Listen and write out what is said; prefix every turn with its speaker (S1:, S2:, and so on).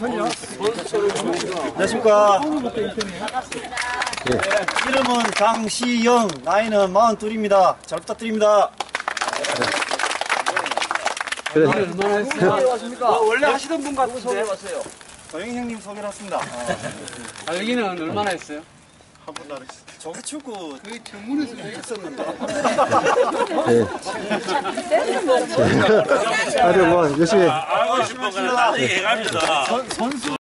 S1: 안녕하십니까. 이름은 강시영, 나이는 42입니다. 잘 부탁드립니다.
S2: 원래 하시던 분 같은데.
S1: 도영이 형님 소개를 했습니다.
S2: 달리기는 얼마나 했어요?
S1: 한번 나르 저기 축구
S3: 아주 뭐 열심히
S4: 하고 싶은 거는 나중에 해갑니다.